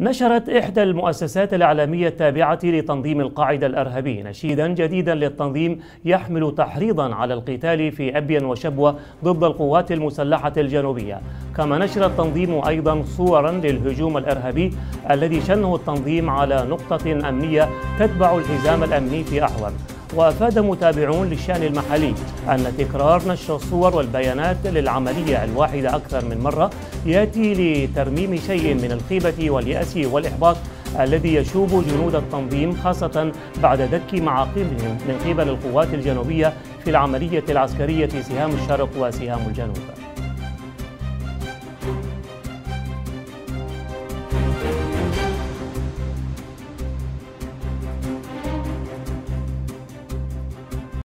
نشرت إحدى المؤسسات الإعلامية التابعة لتنظيم القاعدة الأرهبي نشيدا جديدا للتنظيم يحمل تحريضا على القتال في أبين وشبوة ضد القوات المسلحة الجنوبية. كما نشر التنظيم أيضا صورا للهجوم الإرهابي الذي شنه التنظيم على نقطة أمنية تتبع الحزام الأمني في أحور وأفاد متابعون للشأن المحلي أن تكرار نشر الصور والبيانات للعملية الواحدة أكثر من مرة يأتي لترميم شيء من الخيبة واليأس والإحباط الذي يشوب جنود التنظيم خاصة بعد دك معاقبهم من قبل القوات الجنوبية في العملية العسكرية سهام الشرق وسهام الجنوب.